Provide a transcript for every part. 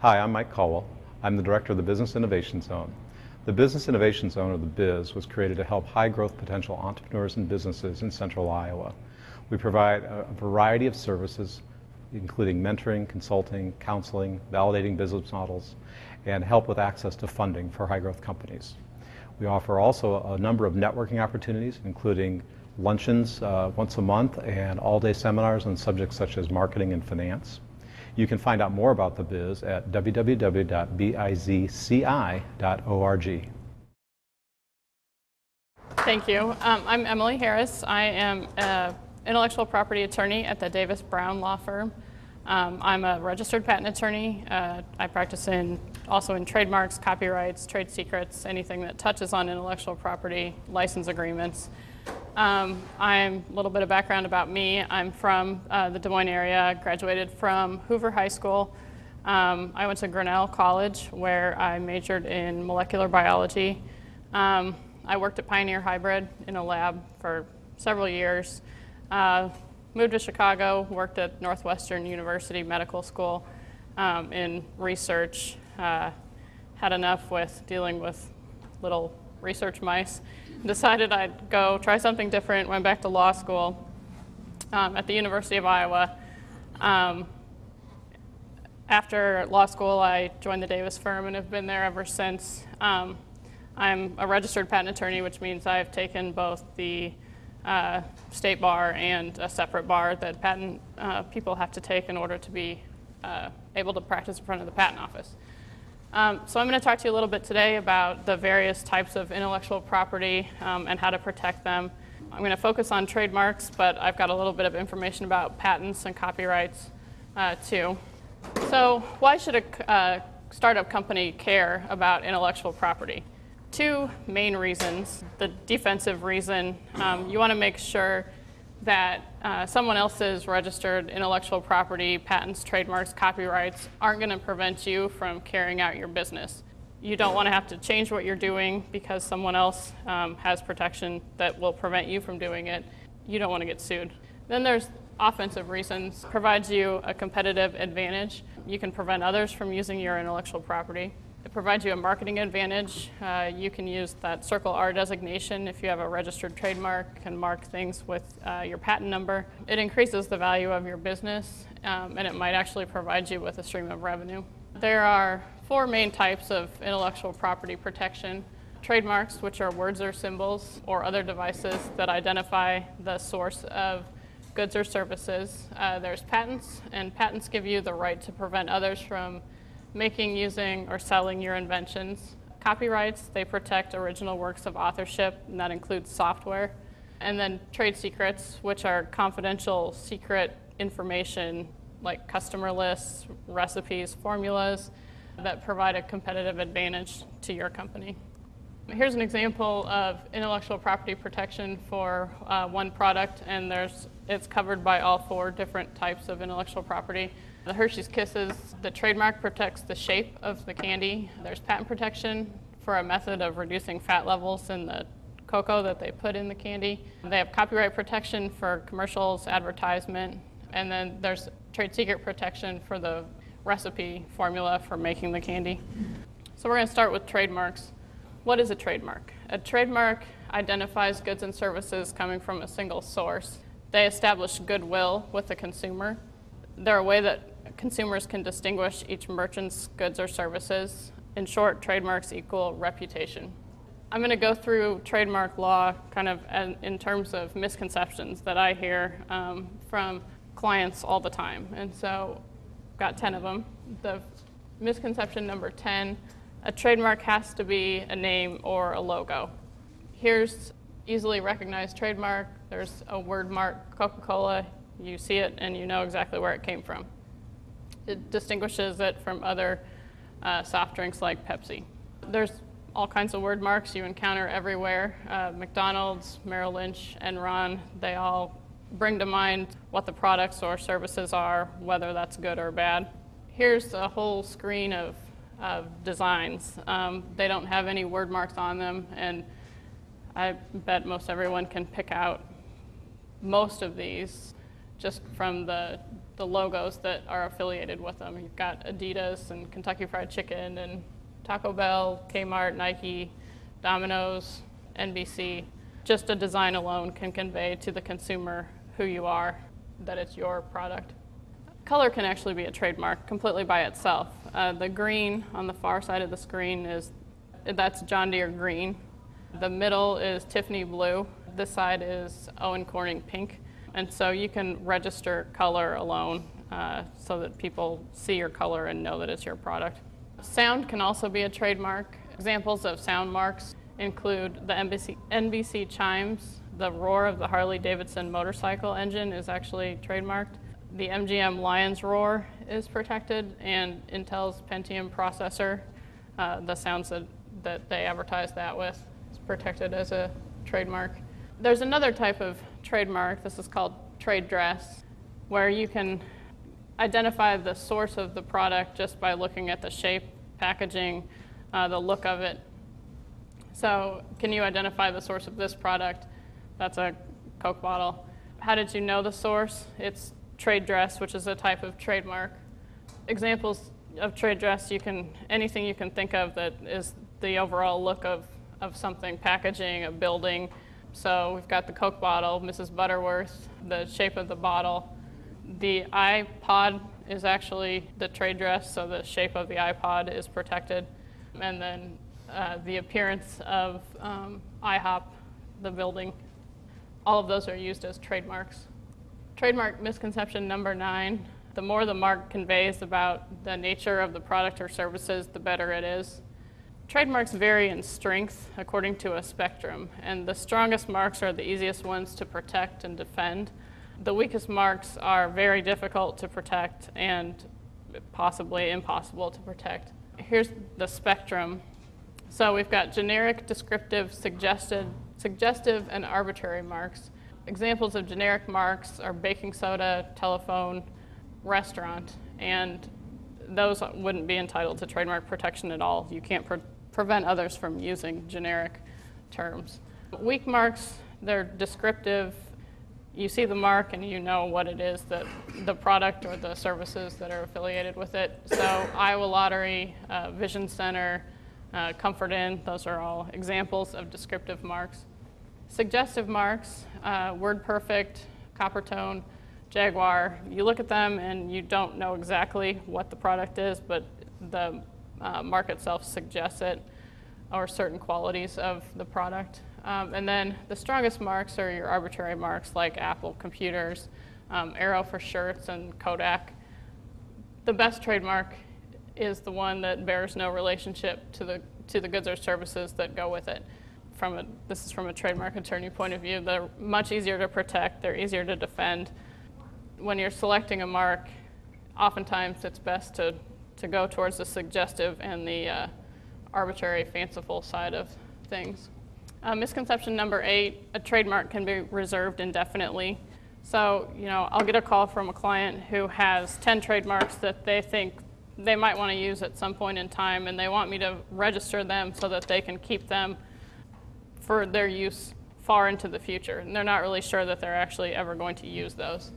Hi, I'm Mike Caldwell. I'm the director of the Business Innovation Zone. The Business Innovation Zone, or the BIZ, was created to help high growth potential entrepreneurs and businesses in central Iowa. We provide a variety of services, including mentoring, consulting, counseling, validating business models, and help with access to funding for high growth companies. We offer also a number of networking opportunities, including luncheons uh, once a month and all day seminars on subjects such as marketing and finance. You can find out more about the biz at www.bizci.org. Thank you. Um, I'm Emily Harris. I am an intellectual property attorney at the Davis Brown Law Firm. Um, I'm a registered patent attorney. Uh, I practice in also in trademarks, copyrights, trade secrets, anything that touches on intellectual property, license agreements. Um, I'm a little bit of background about me. I'm from uh, the Des Moines area, graduated from Hoover High School. Um, I went to Grinnell College where I majored in molecular biology. Um, I worked at Pioneer Hybrid in a lab for several years. Uh, moved to Chicago, worked at Northwestern University Medical School um, in research. Uh, had enough with dealing with little research mice decided I'd go try something different, went back to law school um, at the University of Iowa. Um, after law school, I joined the Davis firm and have been there ever since. Um, I'm a registered patent attorney, which means I've taken both the uh, state bar and a separate bar that patent uh, people have to take in order to be uh, able to practice in front of the patent office. Um, so I'm going to talk to you a little bit today about the various types of intellectual property um, and how to protect them. I'm going to focus on trademarks, but I've got a little bit of information about patents and copyrights uh, too. So why should a uh, startup company care about intellectual property? Two main reasons. The defensive reason, um, you want to make sure that uh, someone else's registered intellectual property, patents, trademarks, copyrights aren't going to prevent you from carrying out your business. You don't want to have to change what you're doing because someone else um, has protection that will prevent you from doing it. You don't want to get sued. Then there's offensive reasons, provides you a competitive advantage. You can prevent others from using your intellectual property. It provides you a marketing advantage. Uh, you can use that Circle R designation if you have a registered trademark, can mark things with uh, your patent number. It increases the value of your business um, and it might actually provide you with a stream of revenue. There are four main types of intellectual property protection. Trademarks, which are words or symbols or other devices that identify the source of goods or services. Uh, there's patents, and patents give you the right to prevent others from making, using, or selling your inventions. Copyrights, they protect original works of authorship, and that includes software. And then trade secrets, which are confidential, secret information like customer lists, recipes, formulas that provide a competitive advantage to your company. Here's an example of intellectual property protection for uh, one product, and there's, it's covered by all four different types of intellectual property. The Hershey's Kisses, the trademark protects the shape of the candy. There's patent protection for a method of reducing fat levels in the cocoa that they put in the candy. They have copyright protection for commercials, advertisement, and then there's trade secret protection for the recipe formula for making the candy. So we're going to start with trademarks. What is a trademark? A trademark identifies goods and services coming from a single source. They establish goodwill with the consumer. They're a way that consumers can distinguish each merchant's goods or services. In short, trademarks equal reputation. I'm going to go through trademark law kind of in terms of misconceptions that I hear um, from clients all the time. And so, got 10 of them. The misconception number 10 a trademark has to be a name or a logo. Here's easily recognized trademark. There's a word mark, Coca Cola. You see it and you know exactly where it came from. It distinguishes it from other uh, soft drinks like Pepsi. There's all kinds of word marks you encounter everywhere. Uh, McDonald's, Merrill Lynch, Enron, they all bring to mind what the products or services are, whether that's good or bad. Here's a whole screen of, of designs. Um, they don't have any word marks on them, and I bet most everyone can pick out most of these just from the the logos that are affiliated with them. You've got Adidas and Kentucky Fried Chicken and Taco Bell, Kmart, Nike, Domino's, NBC. Just a design alone can convey to the consumer who you are, that it's your product. Color can actually be a trademark completely by itself. Uh, the green on the far side of the screen is that's John Deere green. The middle is Tiffany blue. This side is Owen Corning pink. And so you can register color alone uh, so that people see your color and know that it's your product. Sound can also be a trademark. Examples of sound marks include the NBC, NBC chimes. The roar of the Harley Davidson motorcycle engine is actually trademarked. The MGM Lions roar is protected, and Intel's Pentium processor, uh, the sounds that, that they advertise that with, is protected as a trademark. There's another type of trademark, this is called trade dress, where you can identify the source of the product just by looking at the shape, packaging, uh, the look of it. So, can you identify the source of this product? That's a Coke bottle. How did you know the source? It's trade dress, which is a type of trademark. Examples of trade dress, you can anything you can think of that is the overall look of, of something, packaging, a building. So we've got the Coke bottle, Mrs. Butterworth, the shape of the bottle. The iPod is actually the trade dress, so the shape of the iPod is protected. And then uh, the appearance of um, IHOP, the building, all of those are used as trademarks. Trademark misconception number nine the more the mark conveys about the nature of the product or services, the better it is. Trademarks vary in strength according to a spectrum, and the strongest marks are the easiest ones to protect and defend. The weakest marks are very difficult to protect and possibly impossible to protect. Here's the spectrum. So we've got generic, descriptive, suggested, suggestive, and arbitrary marks. Examples of generic marks are baking soda, telephone, restaurant, and those wouldn't be entitled to trademark protection at all. You can't prevent others from using generic terms. Weak marks, they're descriptive. You see the mark and you know what it is that the product or the services that are affiliated with it. So, Iowa Lottery, uh, Vision Center, uh, Comfort Inn, those are all examples of descriptive marks. Suggestive marks, uh, Word Perfect, Coppertone, Jaguar, you look at them and you don't know exactly what the product is, but the uh, mark itself suggests it or certain qualities of the product. Um, and then the strongest marks are your arbitrary marks like Apple computers, um, Arrow for shirts, and Kodak. The best trademark is the one that bears no relationship to the to the goods or services that go with it. From a, this is from a trademark attorney point of view. They're much easier to protect. They're easier to defend when you're selecting a mark, oftentimes it's best to, to go towards the suggestive and the uh, arbitrary, fanciful side of things. Uh, misconception number eight a trademark can be reserved indefinitely. So, you know, I'll get a call from a client who has 10 trademarks that they think they might want to use at some point in time, and they want me to register them so that they can keep them for their use far into the future. And they're not really sure that they're actually ever going to use those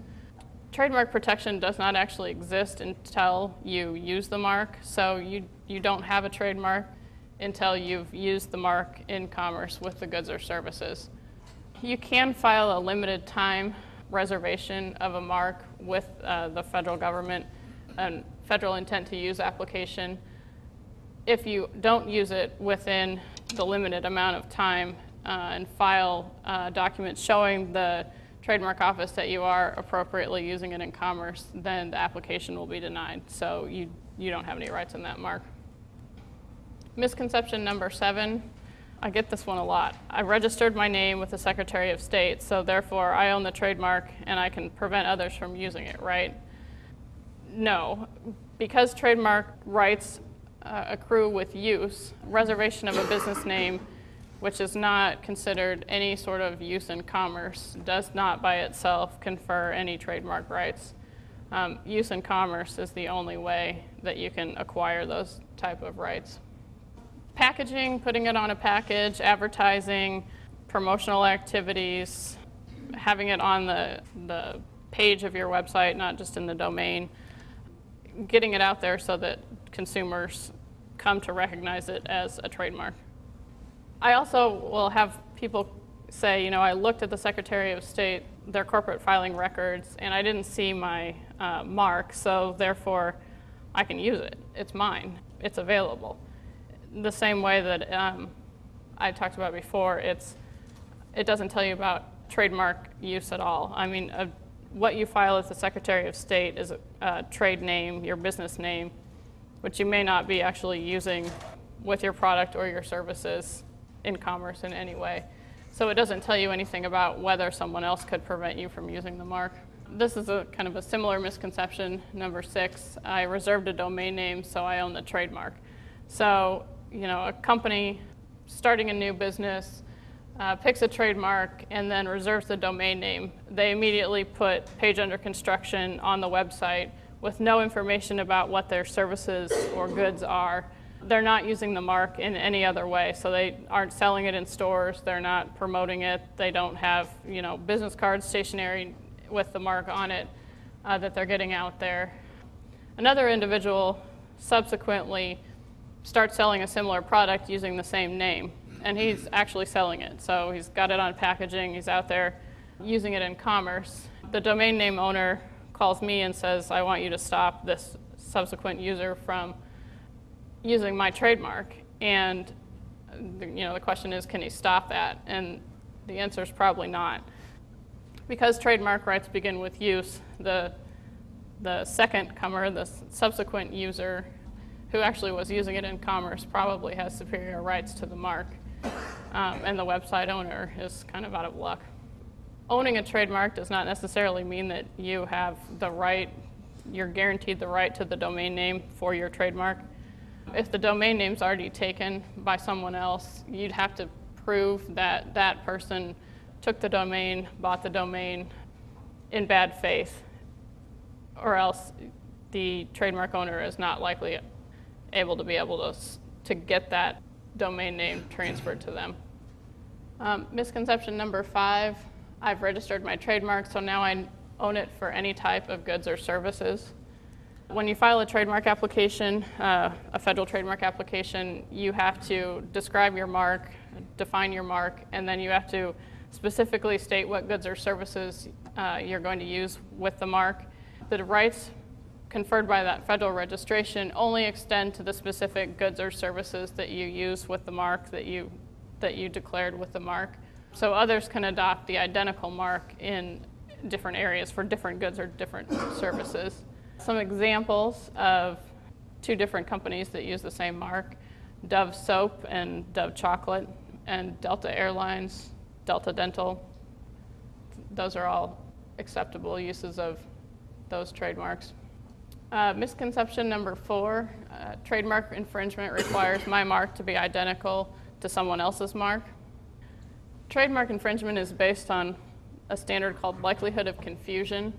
trademark protection does not actually exist until you use the mark. So you, you don't have a trademark until you've used the mark in commerce with the goods or services. You can file a limited time reservation of a mark with uh, the federal government, a federal intent to use application. If you don't use it within the limited amount of time uh, and file uh, documents showing the trademark office that you are appropriately using it in commerce, then the application will be denied. So you, you don't have any rights in that mark. Misconception number seven. I get this one a lot. I registered my name with the Secretary of State, so therefore I own the trademark and I can prevent others from using it, right? No. Because trademark rights uh, accrue with use, reservation of a business name which is not considered any sort of use in commerce, does not by itself confer any trademark rights. Um, use in commerce is the only way that you can acquire those type of rights. Packaging, putting it on a package, advertising, promotional activities, having it on the, the page of your website, not just in the domain. Getting it out there so that consumers come to recognize it as a trademark. I also will have people say, you know, I looked at the Secretary of State, their corporate filing records, and I didn't see my uh, mark, so therefore I can use it. It's mine, it's available. The same way that um, I talked about before, it's, it doesn't tell you about trademark use at all. I mean, uh, what you file as the Secretary of State is a, a trade name, your business name, which you may not be actually using with your product or your services in commerce in any way. So it doesn't tell you anything about whether someone else could prevent you from using the mark. This is a kind of a similar misconception. Number six, I reserved a domain name, so I own the trademark. So, you know, a company starting a new business uh, picks a trademark and then reserves the domain name. They immediately put page under construction on the website with no information about what their services or goods are they're not using the mark in any other way. So they aren't selling it in stores. They're not promoting it. They don't have, you know, business cards stationary with the mark on it uh, that they're getting out there. Another individual subsequently starts selling a similar product using the same name, and he's actually selling it. So he's got it on packaging. He's out there using it in commerce. The domain name owner calls me and says, "I want you to stop this subsequent user from." Using my trademark. And you know, the question is, can he stop that? And the answer is probably not. Because trademark rights begin with use, the, the second comer, the subsequent user who actually was using it in commerce, probably has superior rights to the mark. Um, and the website owner is kind of out of luck. Owning a trademark does not necessarily mean that you have the right, you're guaranteed the right to the domain name for your trademark. If the domain name's already taken by someone else, you'd have to prove that that person took the domain, bought the domain in bad faith, or else the trademark owner is not likely able to be able to, to get that domain name transferred to them. Um, misconception number five I've registered my trademark, so now I own it for any type of goods or services. When you file a trademark application, uh, a federal trademark application, you have to describe your mark, define your mark, and then you have to specifically state what goods or services uh, you're going to use with the mark. The rights conferred by that federal registration only extend to the specific goods or services that you use with the mark that you, that you declared with the mark. So others can adopt the identical mark in different areas for different goods or different services. Some examples of two different companies that use the same mark Dove Soap and Dove Chocolate, and Delta Airlines, Delta Dental. Those are all acceptable uses of those trademarks. Uh, misconception number four uh, trademark infringement requires my mark to be identical to someone else's mark. Trademark infringement is based on a standard called likelihood of confusion.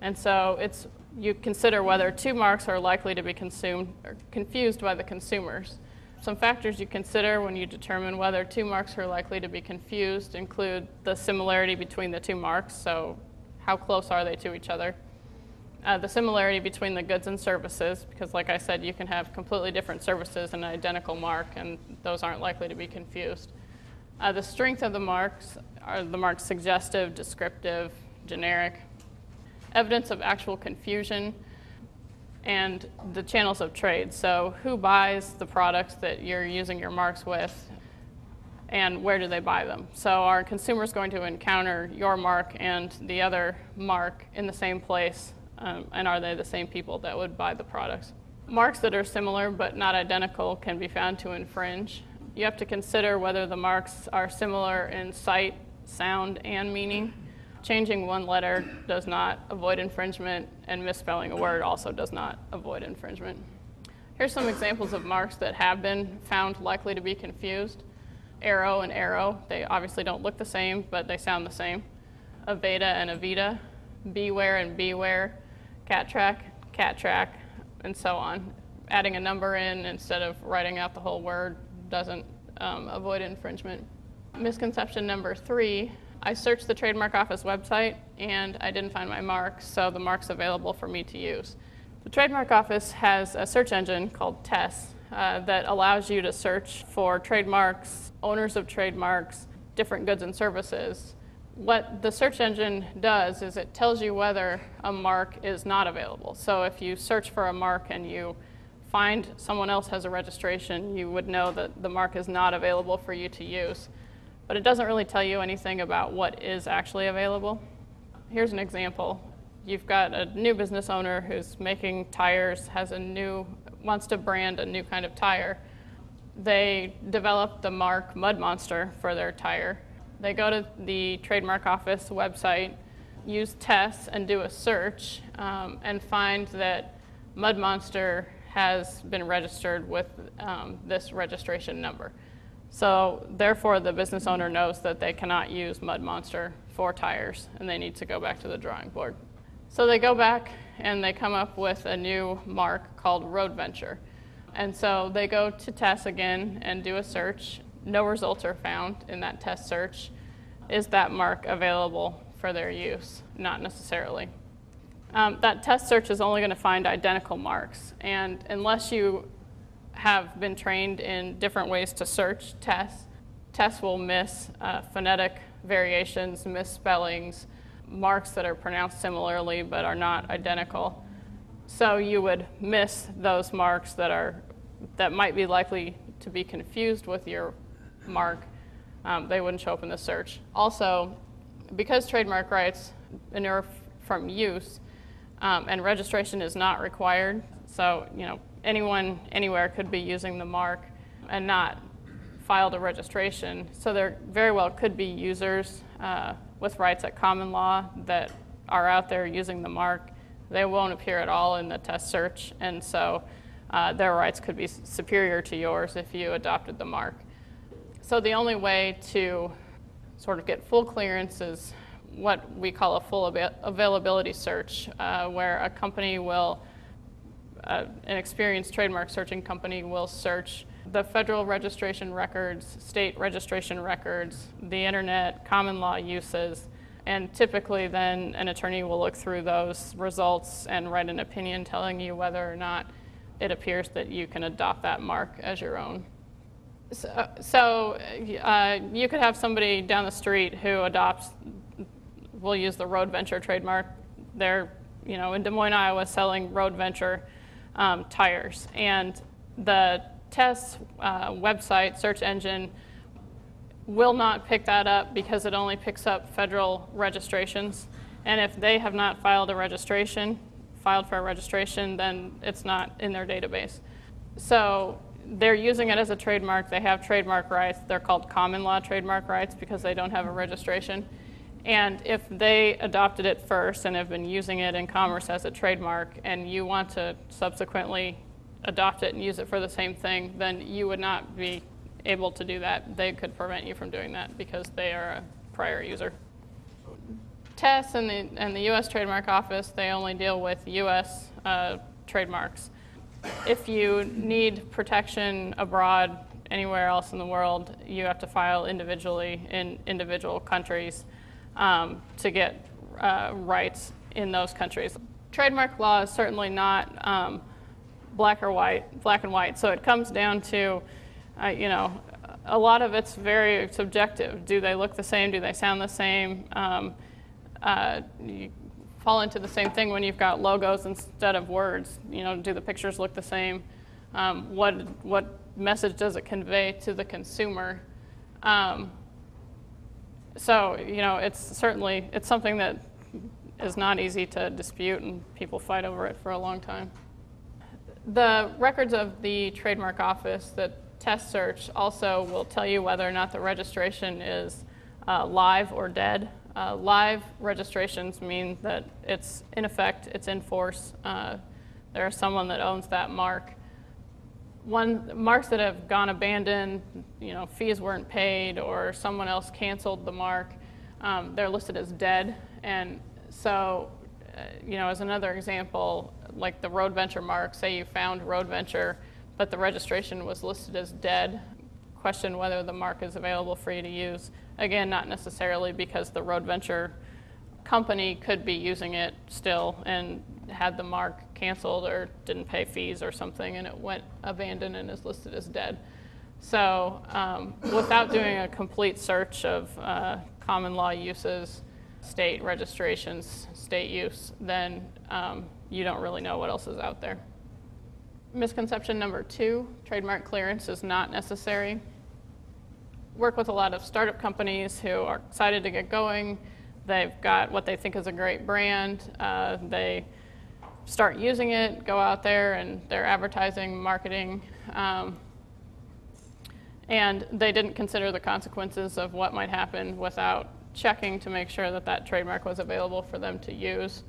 And so it's you consider whether two marks are likely to be consumed or confused by the consumers. Some factors you consider when you determine whether two marks are likely to be confused include the similarity between the two marks, so how close are they to each other? Uh, the similarity between the goods and services, because like I said, you can have completely different services and an identical mark, and those aren't likely to be confused. Uh, the strength of the marks are the marks suggestive, descriptive, generic evidence of actual confusion, and the channels of trade. So, who buys the products that you're using your marks with, and where do they buy them? So, are consumers going to encounter your mark and the other mark in the same place, um, and are they the same people that would buy the products? Marks that are similar but not identical can be found to infringe. You have to consider whether the marks are similar in sight, sound, and meaning. Changing one letter does not avoid infringement, and misspelling a word also does not avoid infringement. Here's some examples of marks that have been found likely to be confused. Arrow and arrow, they obviously don't look the same, but they sound the same. Aveda and Avita, beware and beware, cat track, cat track, and so on. Adding a number in instead of writing out the whole word doesn't um, avoid infringement. Misconception number three I searched the trademark office website and I didn't find my mark, so the mark's available for me to use. The trademark office has a search engine called TESS uh, that allows you to search for trademarks, owners of trademarks, different goods and services. What the search engine does is it tells you whether a mark is not available. So if you search for a mark and you find someone else has a registration, you would know that the mark is not available for you to use. But it doesn't really tell you anything about what is actually available. Here's an example. You've got a new business owner who's making tires, has a new, wants to brand a new kind of tire. They develop the mark Mud Monster for their tire. They go to the trademark office website, use TESS, and do a search, um, and find that Mud Monster has been registered with um, this registration number. So therefore, the business owner knows that they cannot use Mud Monster for tires, and they need to go back to the drawing board. So they go back and they come up with a new mark called Road Venture. And so they go to TESS again and do a search. No results are found in that TESS search. Is that mark available for their use? Not necessarily. Um, that TESS search is only going to find identical marks. And unless you have been trained in different ways to search TESS, TESS will miss uh, phonetic variations, misspellings, marks that are pronounced similarly but are not identical. So you would miss those marks that are that might be likely to be confused with your mark. Um, they wouldn't show up in the search. Also, because trademark rights inure from use um, and registration is not required, so you know anyone anywhere could be using the mark and not filed a registration. So there very well could be users uh, with rights at common law that are out there using the mark. They won't appear at all in the TESS search, and so uh, their rights could be superior to yours if you adopted the mark. So the only way to sort of get full clearance is what we call a full avail- availability search, uh, where a company will, uh, an experienced trademark searching company will search the federal registration records, state registration records, the internet, common law uses, and typically then an attorney will look through those results and write an opinion telling you whether or not it appears that you can adopt that mark as your own. So, so uh, you could have somebody down the street who adopts, we'll use the Road Venture trademark. They're, you know, in Des Moines, Iowa, selling Road Venture um, tires, and the TESS uh, website search engine will not pick that up because it only picks up federal registrations. And if they have not filed a registration, filed for a registration, then it's not in their database. So they're using it as a trademark. They have trademark rights. They're called common law trademark rights because they don't have a registration. And if they adopted it first and have been using it in commerce as a trademark, and you want to subsequently adopt it and use it for the same thing, then you would not be able to do that. They could prevent you from doing that because they are a prior user. TESS and the, and the U.S. Trademark Office, they only deal with U.S. Uh, trademarks. If you need protection abroad, anywhere else in the world, you have to file individually in individual countries um, to get uh, rights in those countries. Trademark law is certainly not um, black or white, black and white. So it comes down to, uh, you know, a lot of it's very subjective. Do they look the same? Do they sound the same? Um, uh, you fall into the same thing when you've got logos instead of words. You know, do the pictures look the same? Um, what what message does it convey to the consumer? Um, so you know, it's certainly it's something that is not easy to dispute, and people fight over it for a long time. The records of the trademark office that TESS search also will tell you whether or not the registration is uh, live or dead. Uh, live registrations mean that it's in effect, it's in force. Uh, there's someone that owns that mark. One marks that have gone abandoned, you know, fees weren't paid, or someone else canceled the mark, um, they're listed as dead. And so, uh, you know, as another example, like the Road Venture mark, say you found Road Venture, but the registration was listed as dead question whether the mark is available for you to use. Again, not necessarily because the Road Venture company could be using it still and had the mark canceled or didn't pay fees or something and it went abandoned and is listed as dead. So um, without doing a complete search of uh, common law uses, state registrations, state use, then um, you don't really know what else is out there. Misconception number two trademark clearance is not necessary. Work with a lot of startup companies who are excited to get going. They've got what they think is a great brand. Uh, they start using it, go out there, and they're advertising, marketing. Um, and they didn't consider the consequences of what might happen without checking to make sure that that trademark was available for them to use.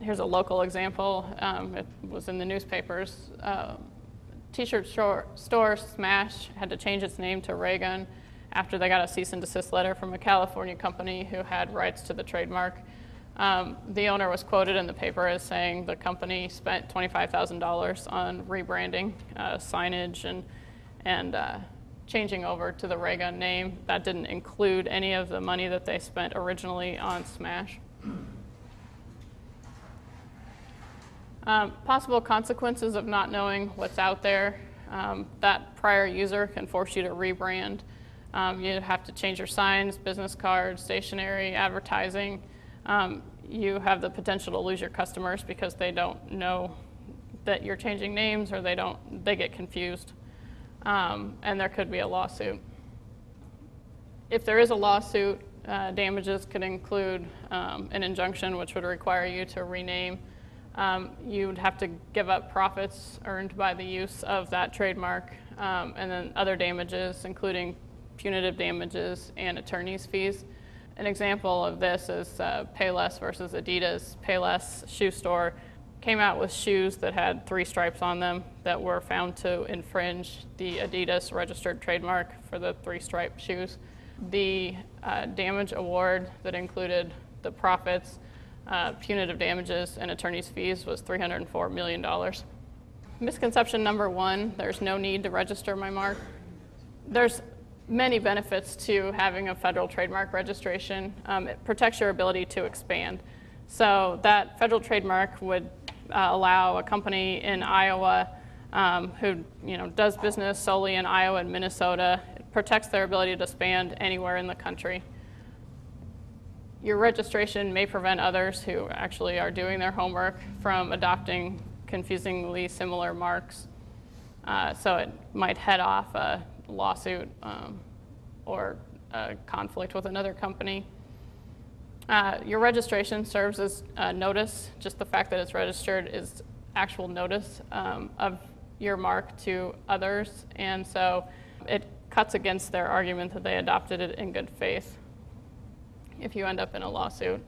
Here's a local example. Um, it was in the newspapers. Uh, T-shirt store, store Smash had to change its name to Raygun after they got a cease and desist letter from a California company who had rights to the trademark. Um, the owner was quoted in the paper as saying the company spent $25,000 on rebranding, uh, signage, and and uh, changing over to the Raygun name. That didn't include any of the money that they spent originally on Smash. Um, possible consequences of not knowing what's out there. Um, that prior user can force you to rebrand. Um, you have to change your signs, business cards, stationery, advertising. Um, you have the potential to lose your customers because they don't know that you're changing names or they don't they get confused um, and there could be a lawsuit. If there is a lawsuit, uh, damages could include um, an injunction, which would require you to rename. Um, you'd have to give up profits earned by the use of that trademark, um, and then other damages, including punitive damages and attorney's fees. An example of this is uh, Payless versus Adidas. Payless shoe store came out with shoes that had three stripes on them that were found to infringe the Adidas registered trademark for the three stripe shoes. The uh, damage award that included the profits, uh, punitive damages, and attorney's fees was $304 million. Misconception number one there's no need to register my mark. There's many benefits to having a federal trademark registration. Um, it protects your ability to expand. So that federal trademark would uh, allow a company in Iowa um, who you know does business solely in Iowa and Minnesota. It protects their ability to expand anywhere in the country. Your registration may prevent others who actually are doing their homework from adopting confusingly similar marks. Uh, so it might head off a lawsuit um, or a conflict with another company. Uh, your registration serves as a notice. Just the fact that it's registered is actual notice um, of your mark to others, and so it cuts against their argument that they adopted it in good faith if you end up in a lawsuit.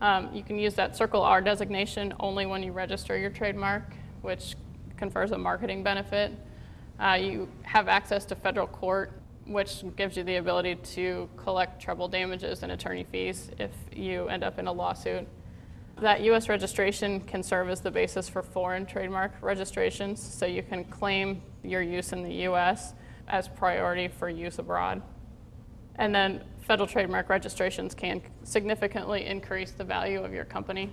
Um, you can use that Circle R designation only when you register your trademark, which confers a marketing benefit. Uh, you have access to federal court which gives you the ability to collect treble damages and attorney fees if you end up in a lawsuit. That U.S. registration can serve as the basis for foreign trademark registrations, so you can claim your use in the U.S. as priority for use abroad. And then federal trademark registrations can significantly increase the value of your company.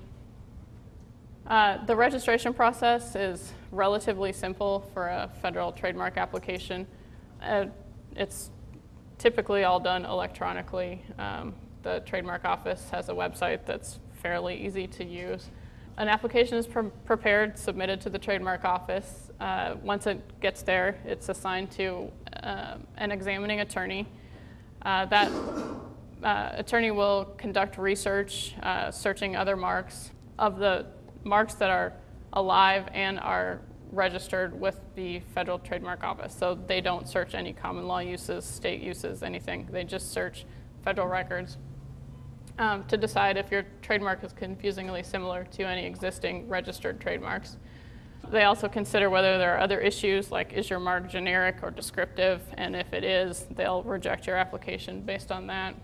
Uh, the registration process is relatively simple for a federal trademark application. Uh, it's typically all done electronically. Um, the trademark office has a website that's fairly easy to use. An application is pre- prepared, submitted to the trademark office. Uh, once it gets there, it's assigned to uh, an examining attorney. Uh, that uh, attorney will conduct research, uh, searching other marks. Of the marks that are alive and are registered with the Federal Trademark Office. So they don't search any common law uses, state uses, anything. They just search federal records um, to decide if your trademark is confusingly similar to any existing registered trademarks. They also consider whether there are other issues, like is your mark generic or descriptive, and if it is, they'll reject your application based on that.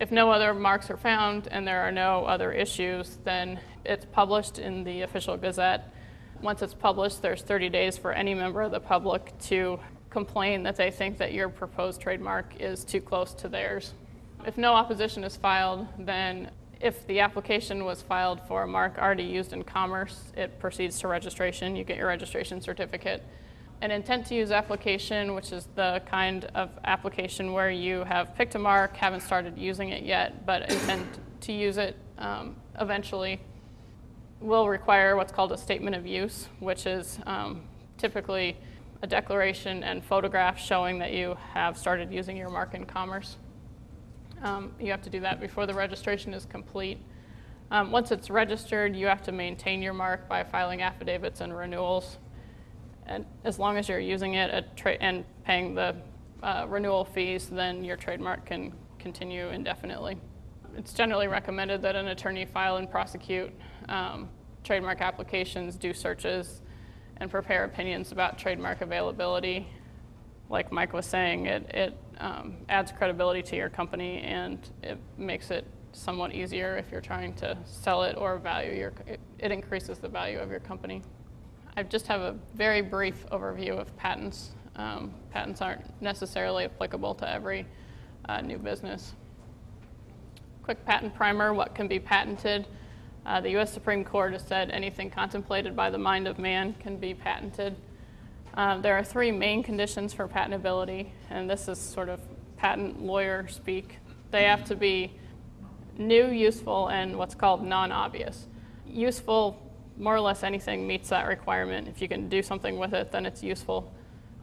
If no other marks are found and there are no other issues, then it's published in the official gazette once it's published, there's 30 days for any member of the public to complain that they think that your proposed trademark is too close to theirs. If no opposition is filed, then if the application was filed for a mark already used in commerce, it proceeds to registration. You get your registration certificate. An intent to use application, which is the kind of application where you have picked a mark, haven't started using it yet, but intend to use it um, eventually, will require what's called a statement of use, which is um, typically a declaration and photographs showing that you have started using your mark in commerce. Um, you have to do that before the registration is complete. Um, once it's registered, you have to maintain your mark by filing affidavits and renewals. And as long as you're using it and paying the uh, renewal fees, then your trademark can continue indefinitely. It's generally recommended that an attorney file and prosecute um, trademark applications, do searches, and prepare opinions about trademark availability. Like Mike was saying, it, it um, adds credibility to your company and it makes it somewhat easier if you're trying to sell it or value your, it, it increases the value of your company. I just have a very brief overview of patents. Um, patents aren't necessarily applicable to every uh, new business. Quick patent primer, what can be patented? Uh, the U.S. Supreme Court has said anything contemplated by the mind of man can be patented. Um, there are three main conditions for patentability, and this is sort of patent lawyer speak. They have to be new, useful, and what's called non obvious. Useful, more or less anything meets that requirement. If you can do something with it, then it's useful.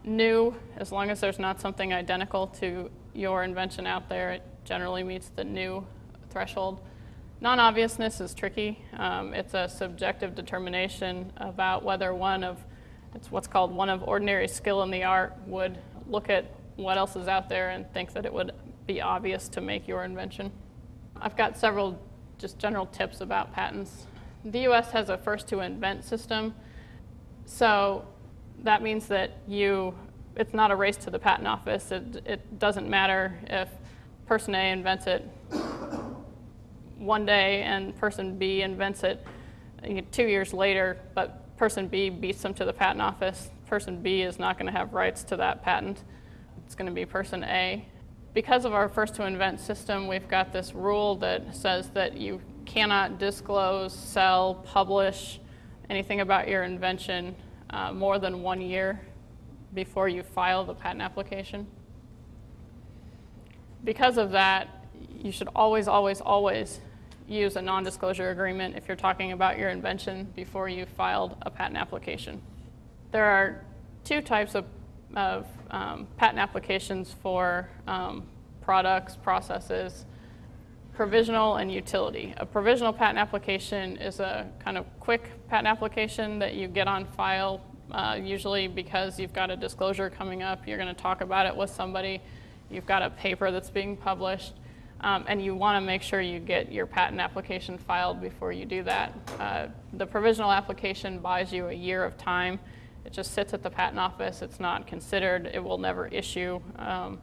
New, as long as there's not something identical to your invention out there, it generally meets the new threshold. Non obviousness is tricky. Um, it's a subjective determination about whether one of it's what's called one of ordinary skill in the art would look at what else is out there and think that it would be obvious to make your invention. I've got several just general tips about patents. The US has a first to invent system. So that means that you it's not a race to the patent office. It, it doesn't matter if person A invents it one day and person B invents it two years later, but person B beats them to the patent office. Person B is not going to have rights to that patent. It's going to be person A. Because of our first to invent system, we've got this rule that says that you cannot disclose, sell, publish anything about your invention uh, more than one year before you file the patent application. Because of that, you should always, always, always use a non-disclosure agreement if you're talking about your invention before you filed a patent application. There are two types of, of um, patent applications for um, products, processes, provisional and utility. A provisional patent application is a kind of quick patent application that you get on file, uh, usually because you've got a disclosure coming up, you're going to talk about it with somebody, you've got a paper that's being published, um, and you want to make sure you get your patent application filed before you do that. Uh, the provisional application buys you a year of time. It just sits at the patent office. It's not considered. It will never issue. Um,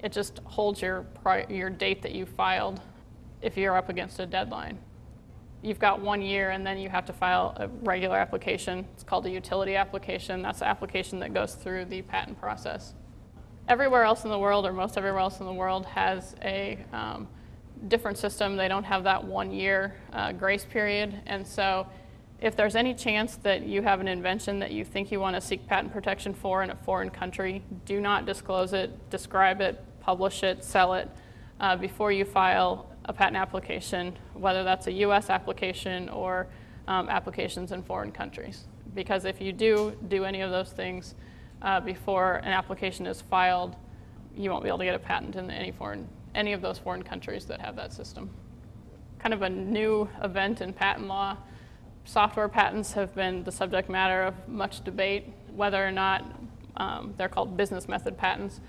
it just holds your, your date that you filed if you're up against a deadline. You've got one year and then you have to file a regular application. It's called a utility application. That's the application that goes through the patent process everywhere else in the world, or most everywhere else in the world, has a um, different system. They don't have that one year uh, grace period. And so, if there's any chance that you have an invention that you think you want to seek patent protection for in a foreign country, do not disclose it, describe it, publish it, sell it uh, before you file a patent application, whether that's a US application or um, applications in foreign countries. Because if you do do any of those things, uh, before an application is filed, you won't be able to get a patent in any foreign, any of those foreign countries that have that system. Kind of a new event in patent law. Software patents have been the subject matter of much debate, whether or not um, they're called business method patents.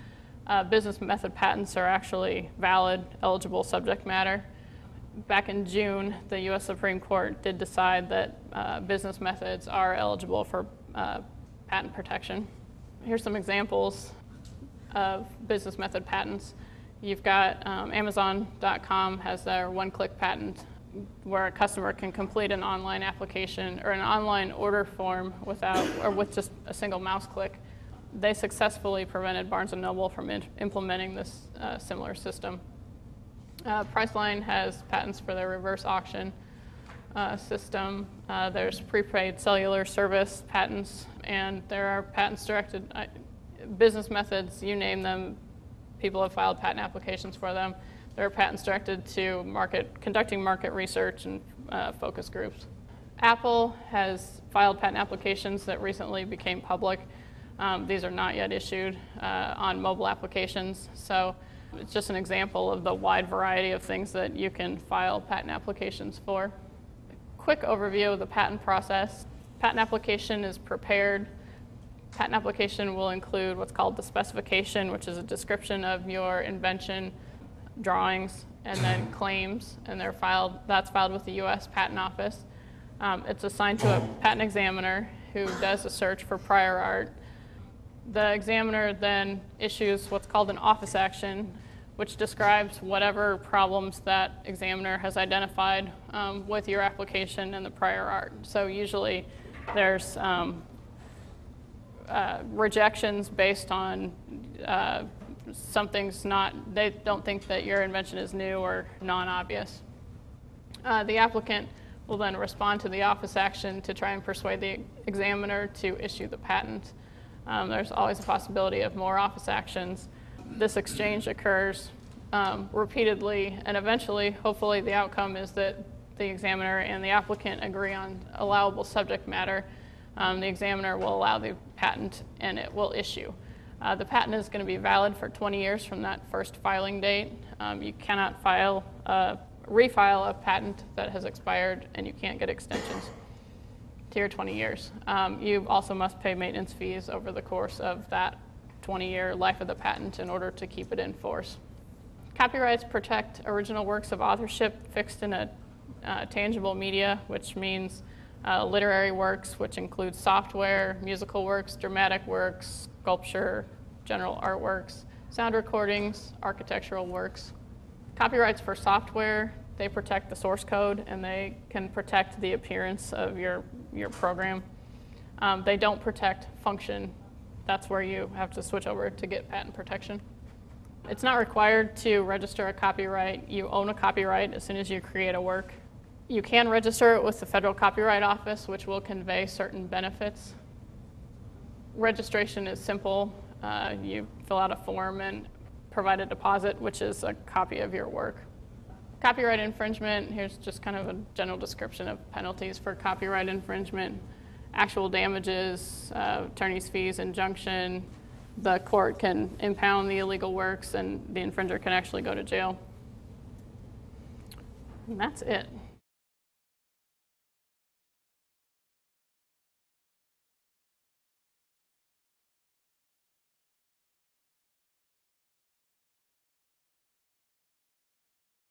Uh, business method patents are actually valid, eligible subject matter. Back in June, the US Supreme Court did decide that uh, business methods are eligible for uh, patent protection here's some examples of business method patents. You've got um, Amazon.com has their one-click patent where a customer can complete an online application or an online order form without or with just a single mouse click. They successfully prevented Barnes & Noble from in- implementing this uh, similar system. Uh, Priceline has patents for their reverse auction uh, system. Uh, there's prepaid cellular service patents, and there are patents directed, uh, business methods, you name them, people have filed patent applications for them. There are patents directed to market, conducting market research and uh, focus groups. Apple has filed patent applications that recently became public. Um, these are not yet issued uh, on mobile applications, so it's just an example of the wide variety of things that you can file patent applications for. Quick overview of the patent process. Patent application is prepared. Patent application will include what's called the specification, which is a description of your invention, drawings, and then claims, and they're filed. That's filed with the U.S. Patent Office. Um, it's assigned to a patent examiner who does a search for prior art. The examiner then issues what's called an office action, which describes whatever problems that examiner has identified um, with your application and the prior art. So usually there's um, uh, rejections based on uh, something's not, they don't think that your invention is new or non obvious. Uh, the applicant will then respond to the office action to try and persuade the examiner to issue the patent. Um, there's always a possibility of more office actions. This exchange occurs um, repeatedly, and eventually, hopefully, the outcome is that the examiner and the applicant agree on allowable subject matter. Um, the examiner will allow the patent and it will issue. Uh, the patent is going to be valid for 20 years from that first filing date. Um, you cannot file, uh, refile a patent that has expired, and you can't get extensions to your 20 years. Um, you also must pay maintenance fees over the course of that 20-year life of the patent in order to keep it in force. Copyrights protect original works of authorship fixed in a uh, tangible media, which means uh, literary works, which include software, musical works, dramatic works, sculpture, general artworks, sound recordings, architectural works. Copyrights for software, they protect the source code and they can protect the appearance of your, your program. Um, they don't protect function. That's where you have to switch over to get patent protection. It's not required to register a copyright. You own a copyright as soon as you create a work. You can register it with the Federal Copyright Office, which will convey certain benefits. Registration is simple. Uh, you fill out a form and provide a deposit, which is a copy of your work. Copyright infringement, here's just kind of a general description of penalties for copyright infringement. Actual damages, uh, attorney's fees, injunction. The court can impound the illegal works and the infringer can actually go to jail. And that's it.